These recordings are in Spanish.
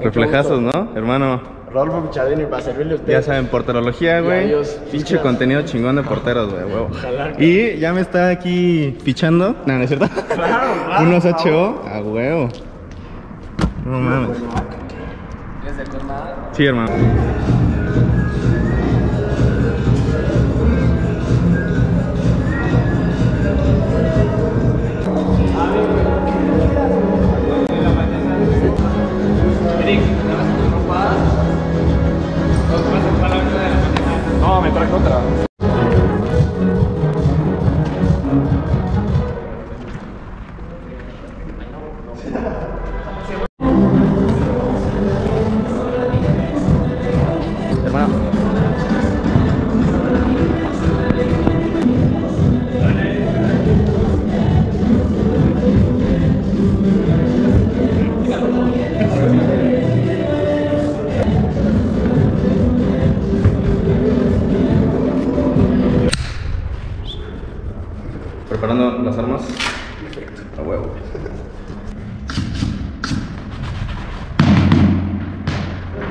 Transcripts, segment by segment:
Reflejazos, ¿no? Hermano, Rodolfo Pichadini para servirle a usted. ya saben, porterología, güey. Pinche contenido chingón de porteros, güey, huevo. Ojalá Y ya me está aquí fichando. No, no es cierto. Claro, claro, Unos. HO a huevo. No mames. Sí, hermano.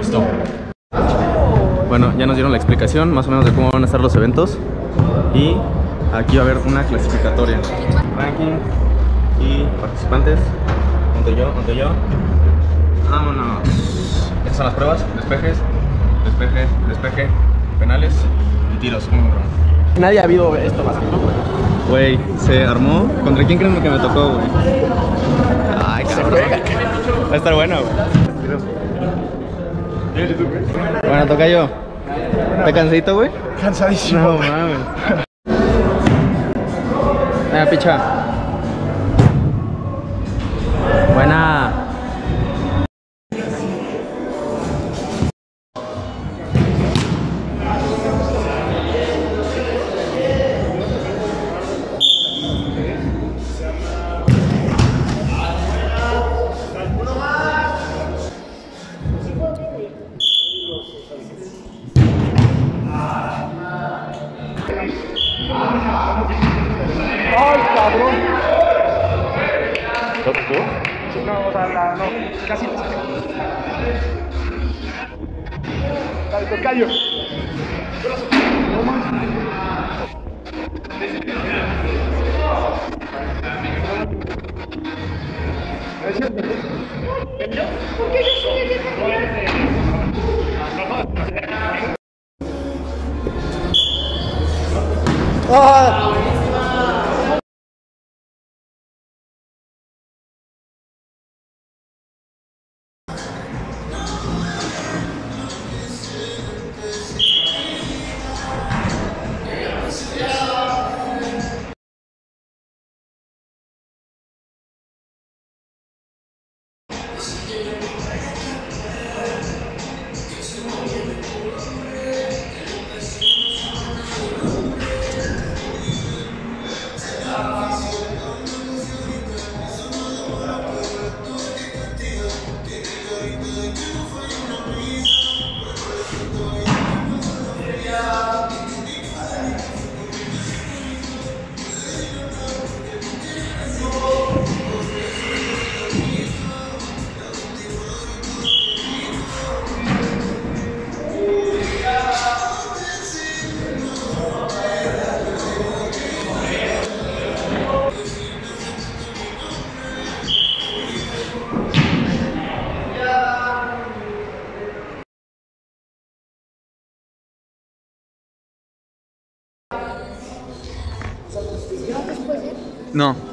Listo. Bueno, ya nos dieron la explicación más o menos de cómo van a estar los eventos. Y aquí va a haber una clasificatoria. Ranking y participantes. Junto yo, junto yo. Vámonos. Estas son las pruebas. Despejes, despeje, despeje, penales y tiros. Nadie ha habido esto más que tú, güey. Güey, se armó. ¿Contra quién creen que me tocó, güey? Ay, cabrón. Va a estar bueno, güey. Bueno, toca yo. ¿Está cansadito, güey? Cansadísimo. No mames. Venga, picha. Sí, no, o sea, la, no, casi. No. No.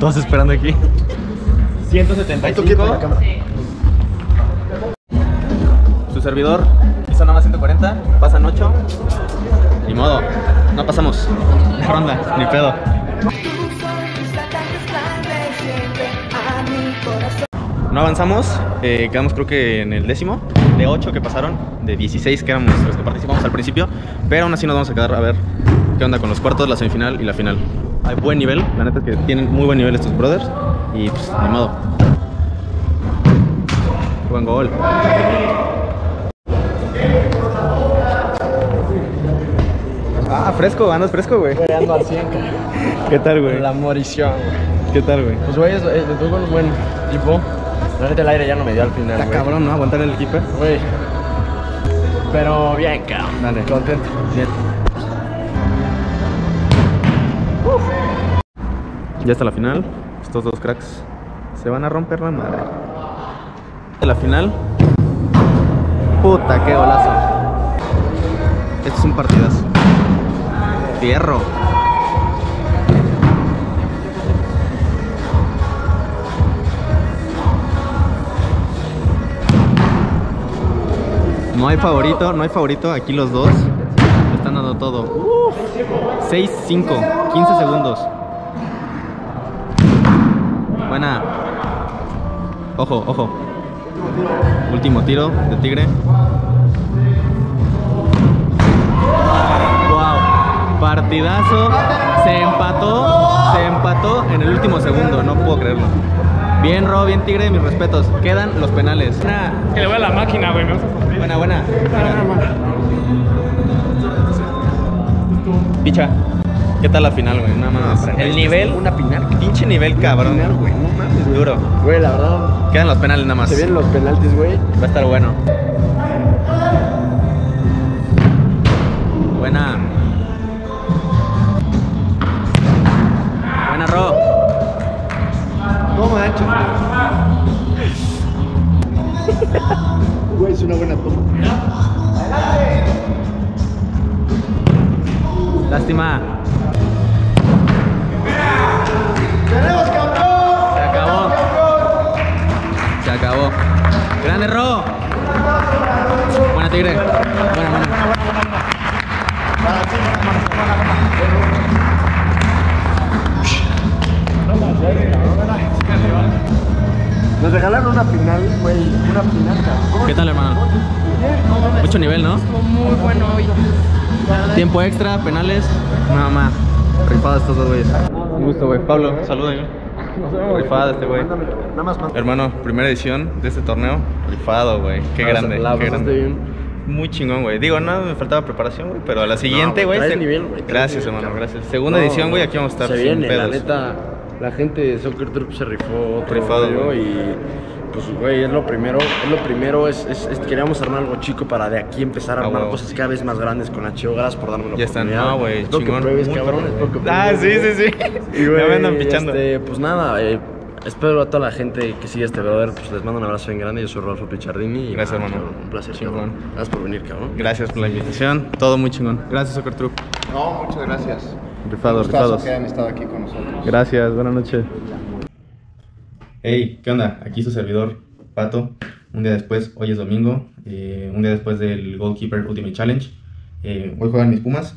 Todos esperando aquí. 175. Su servidor hizo nada más 140, pasan 8. Ni modo, no pasamos. De ronda, ni pedo. No avanzamos, eh, quedamos creo que en el décimo, de 8 que pasaron, de 16 que éramos los que participamos al principio, pero aún así nos vamos a quedar a ver qué onda con los cuartos, la semifinal y la final. Hay buen nivel, la neta es que tienen muy buen nivel estos brothers y pues ni modo. Buen gol. Ah, fresco, andas fresco, güey. Ando al 100, cabrón. ¿Qué tal, güey? La morición, güey. ¿Qué tal, güey? Pues, güey, es- es- con un buen tipo. La neta, el aire ya no me dio al final, Está güey. cabrón, ¿no? Aguantar el equipo. Güey. Pero bien, cabrón. Dale. Contento. Bien. Ya está la final. Estos dos cracks se van a romper la madre. La final. Puta, qué golazo. Este es un partidazo. Fierro. No hay favorito, no hay favorito. Aquí los dos están dando todo. Uf. 6, 5, 15 segundos. Buena. Ojo, ojo. Último tiro de Tigre. Wow. Partidazo. Se empató. Se empató en el último segundo. No puedo creerlo. Bien, Ro, bien Tigre, mis respetos. Quedan los penales. Buena, Que le voy a la máquina, güey. Buena. buena. Picha, ¿qué tal la final, güey? Nada más. El nivel, Una final. pinche nivel cabrón. Final, güey. No mames, Duro. Güey, la verdad. Quedan los penales nada más. Se vienen los penaltis, güey. Va a estar bueno. Buena. Buena, Ro. No manches, güey. Güey, es una buena toma. Lástima. Grande, Ro. Buena, Tigre. Buena, buena. Nos regalaron una final, güey. Una final. ¿Qué tal, hermano? Mucho nivel, ¿no? muy bueno hoy. Tiempo extra, penales. Nada más. Rifada estos dos güeyes. Un gusto, güey. Pablo, saluda. Rifada este güey. Nada más, man. Hermano, primera edición de este torneo. Rifado, güey. Qué Ah, grande. la qué grande. bien. Muy chingón, güey. Digo, no, me faltaba preparación, güey. Pero a la siguiente, güey, traes se- nivel, güey, traes Gracias, nivel, hermano, gracias. Segunda No, edición, güey. Aquí vamos a estar Se sin viene, la pedos. neta. La gente de Soccer Troop se rifó otro Rifado, güey. y pues güey, es lo primero, es lo primero, es, es- es- queríamos armar algo chico para de aquí empezar a Ah, armar cosas cada vez más grandes con Achio, gracias por darme la Ya están. oportunidad. No, güey. Espero que Chingón. pruebes, cabrón, que Ah, sí, sí, sí. Y, Ya güey, me andan pichando. este, pues nada, eh, espero a toda la gente que sigue este brother, pues les mando un abrazo bien grande, yo soy Rodolfo Pichardini y Gracias, hermano. cabrón, un placer, Chingón. cabrón. Gracias por venir, cabrón. Gracias por la invitación. Todo muy chingón. Gracias, Soccer Troop. No, muchas gracias. Rifados, rifados. que hayan estado aquí con nosotros. Gracias, buenas noches. Hey, ¿qué onda? Aquí su servidor, Pato. Un día después, hoy es domingo, eh, un día después del Goalkeeper Ultimate Challenge. Eh, hoy juegan mis Pumas.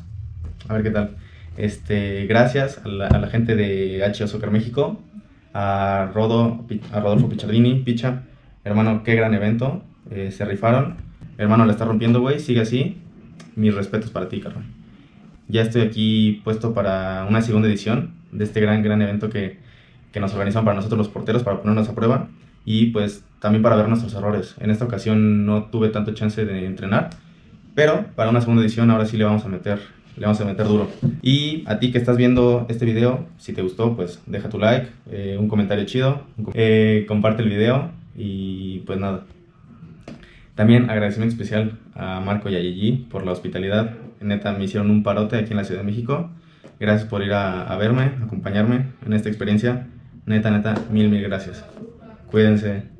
A ver qué tal. Este, gracias a la, gente de HO Soccer México, a, Rodo, a Rodolfo Pichardini, Picha. Hermano, qué gran evento. eh, se rifaron. Hermano, la está rompiendo, güey. Sigue así. Mis respetos para ti, carnal. Ya estoy aquí puesto para una segunda edición de este gran, gran evento que, que nos organizan para nosotros los porteros, para ponernos a prueba y pues también para ver nuestros errores. En esta ocasión no tuve tanto chance de entrenar, pero para una segunda edición ahora sí le vamos a meter, le vamos a meter duro. Y a ti que estás viendo este video, si te gustó, pues deja tu like, eh, un comentario chido, eh, comparte el video y pues nada. También agradecimiento especial a Marco y a Gigi por la hospitalidad. Neta, me hicieron un parote aquí en la Ciudad de México. Gracias por ir a, a verme, acompañarme en esta experiencia. Neta, neta, mil, mil gracias. Cuídense.